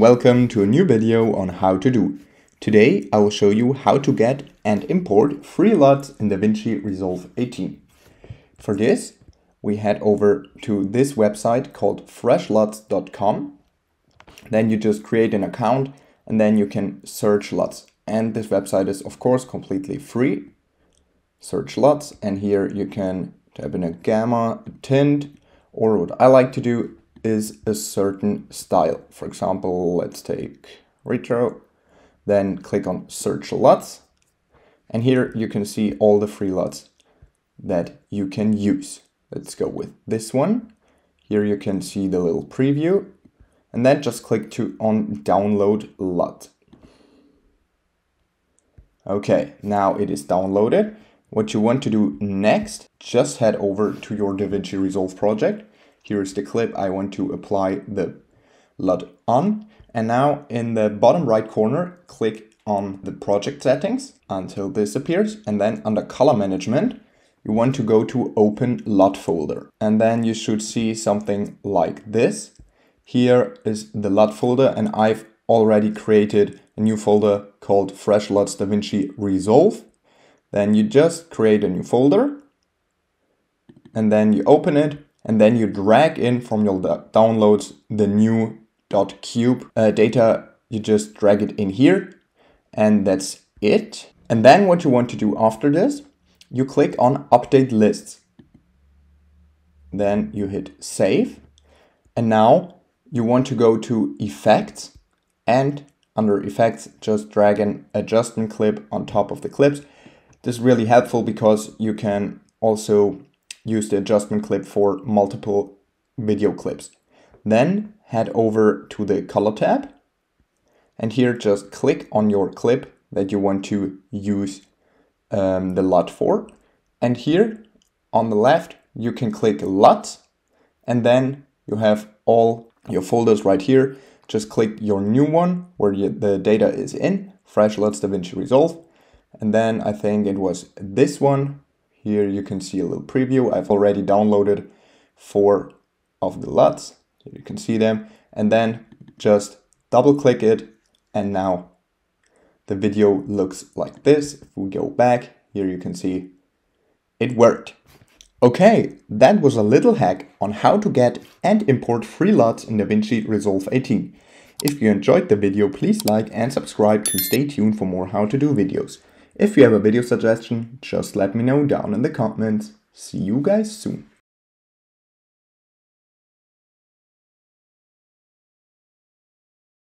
Welcome to a new video on how to do. Today I will show you how to get and import free LUTs in DaVinci Resolve 18. For this we head over to this website called freshluts.com. Then you just create an account and then you can search LUTs. And this website is of course completely free. Search LUTs and here you can type in a gamma, a tint, or what I like to do is a certain style. For example, let's take retro, then click on search LUTs. And here you can see all the free LUTs that you can use. Let's go with this one. Here you can see the little preview and then just click to on download LUT. Okay, now it is downloaded. What you want to do next, just head over to your DaVinci Resolve project Here's the clip I want to apply the LUT on. And now in the bottom right corner, click on the project settings until this appears. And then under color management, you want to go to open LUT folder. And then you should see something like this. Here is the LUT folder and I've already created a new folder called Fresh LUTs DaVinci Resolve. Then you just create a new folder and then you open it and then you drag in from your downloads the new .cube uh, data. You just drag it in here and that's it. And then what you want to do after this, you click on update lists. Then you hit save. And now you want to go to effects and under effects, just drag an adjustment clip on top of the clips. This is really helpful because you can also use the adjustment clip for multiple video clips. Then head over to the color tab and here just click on your clip that you want to use um, the LUT for. And here on the left, you can click LUT and then you have all your folders right here. Just click your new one where you, the data is in, Fresh LUTs DaVinci Resolve. And then I think it was this one here you can see a little preview. I've already downloaded four of the LUTs. You can see them. And then just double click it. And now the video looks like this. If we go back, here you can see it worked. Okay, that was a little hack on how to get and import free LUTs in DaVinci Resolve 18. If you enjoyed the video, please like and subscribe to stay tuned for more how to do videos. If you have a video suggestion, just let me know down in the comments. See you guys soon.